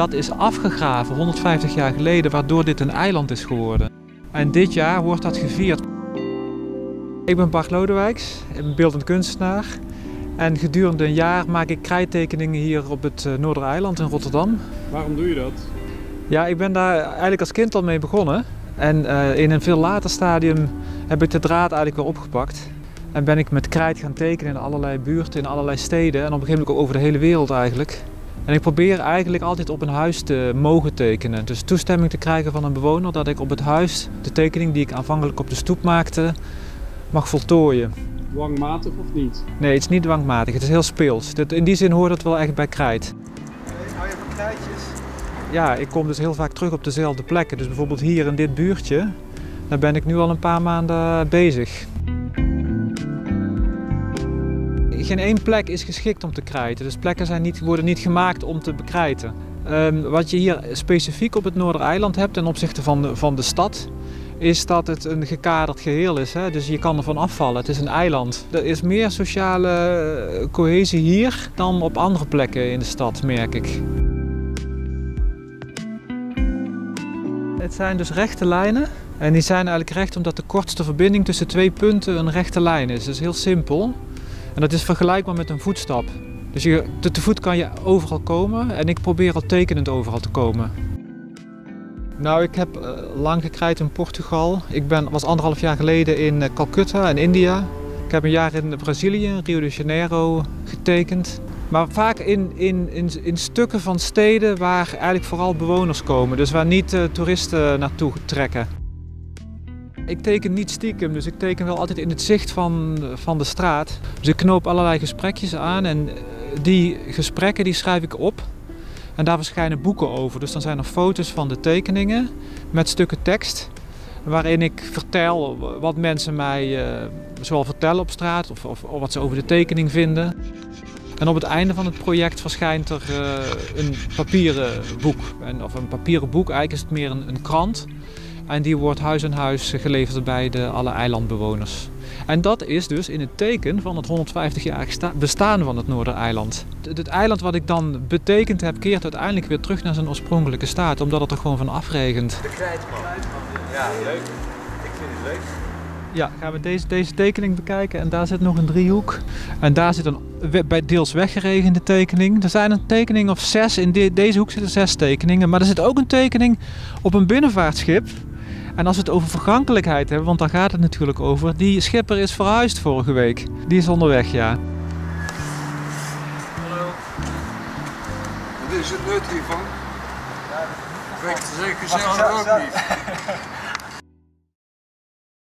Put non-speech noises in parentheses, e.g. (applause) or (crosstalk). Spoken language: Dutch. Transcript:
dat is afgegraven 150 jaar geleden, waardoor dit een eiland is geworden. En dit jaar wordt dat gevierd. Ik ben Bart Lodewijks, ik ben beeldend kunstenaar. En gedurende een jaar maak ik krijttekeningen hier op het Noordereiland in Rotterdam. Waarom doe je dat? Ja, ik ben daar eigenlijk als kind al mee begonnen. En uh, in een veel later stadium heb ik de draad eigenlijk weer opgepakt. En ben ik met krijt gaan tekenen in allerlei buurten, in allerlei steden en op een gegeven moment ook over de hele wereld eigenlijk. En ik probeer eigenlijk altijd op een huis te mogen tekenen. Dus toestemming te krijgen van een bewoner dat ik op het huis de tekening die ik aanvankelijk op de stoep maakte mag voltooien. Dwangmatig of niet? Nee, het is niet dwangmatig. Het is heel speels. In die zin hoort het wel echt bij krijt. Hou je van krijtjes? Ja, ik kom dus heel vaak terug op dezelfde plekken. Dus bijvoorbeeld hier in dit buurtje, daar ben ik nu al een paar maanden bezig. Geen één plek is geschikt om te krijten. Dus plekken zijn niet, worden niet gemaakt om te bekrijten. Um, wat je hier specifiek op het Noordereiland hebt ten opzichte van de, van de stad, is dat het een gekaderd geheel is. Hè? Dus je kan ervan afvallen. Het is een eiland. Er is meer sociale cohesie hier dan op andere plekken in de stad, merk ik. Het zijn dus rechte lijnen. En die zijn eigenlijk recht omdat de kortste verbinding tussen twee punten een rechte lijn is. Is heel simpel. En dat is vergelijkbaar met een voetstap. Dus je, te voet kan je overal komen en ik probeer al tekenend overal te komen. Nou, ik heb uh, lang gekrijt in Portugal. Ik ben, was anderhalf jaar geleden in uh, Calcutta in India. Ik heb een jaar in Brazilië, Rio de Janeiro, getekend. Maar vaak in, in, in, in stukken van steden waar eigenlijk vooral bewoners komen. Dus waar niet uh, toeristen naartoe trekken. Ik teken niet stiekem, dus ik teken wel altijd in het zicht van, van de straat. Dus ik knoop allerlei gesprekjes aan en die gesprekken die schrijf ik op. En daar verschijnen boeken over. Dus dan zijn er foto's van de tekeningen met stukken tekst. Waarin ik vertel wat mensen mij uh, zowel vertellen op straat of, of, wat ze over de tekening vinden. En op het einde van het project verschijnt er uh, een papieren boek. En, of een papieren boek, eigenlijk is het meer een, een krant. En die wordt huis aan huis geleverd bij de, alle eilandbewoners. En dat is dus in het teken van het 150-jarig bestaan van het Noordereiland. Het, het eiland wat ik dan betekend heb, keert uiteindelijk weer terug naar zijn oorspronkelijke staat, omdat het er gewoon van afregent. De krijtman. Ja, leuk. Ik vind het leuk. Ja, gaan we deze, deze tekening bekijken en daar zit nog een driehoek. En daar zit een bij deels weggeregende tekening. Er zijn een tekening of zes, in de, deze hoek zitten zes tekeningen. Maar er zit ook een tekening op een binnenvaartschip. En als we het over vergankelijkheid hebben, want daar gaat het natuurlijk over. Die schipper is verhuisd vorige week. Die is onderweg, ja. Hallo. Wat is het nut hiervan? Ja, Weet je zeker zelf ook niet. (laughs)